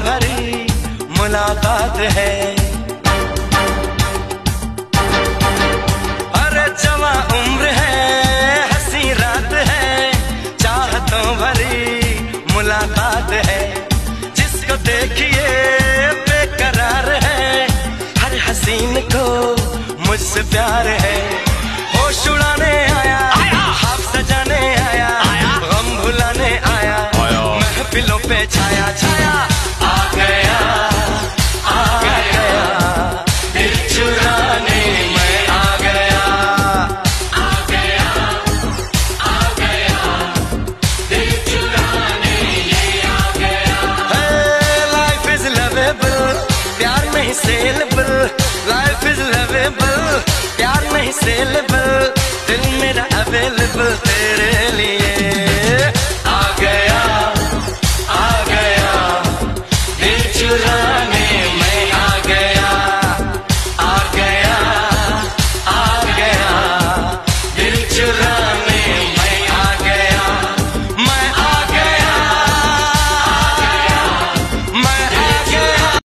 भरी मुलाकात है। अरे जवा उम्र है, हँसी रात है, चाहतों भरी मुलाकात है। जिसको देखिए बेकरार है, हर हसीन को मुझसे प्यार है। होश उड़ाने सेलेबल लाइफ इज़ लवेबल प्यार नहीं सेलेबल mañana.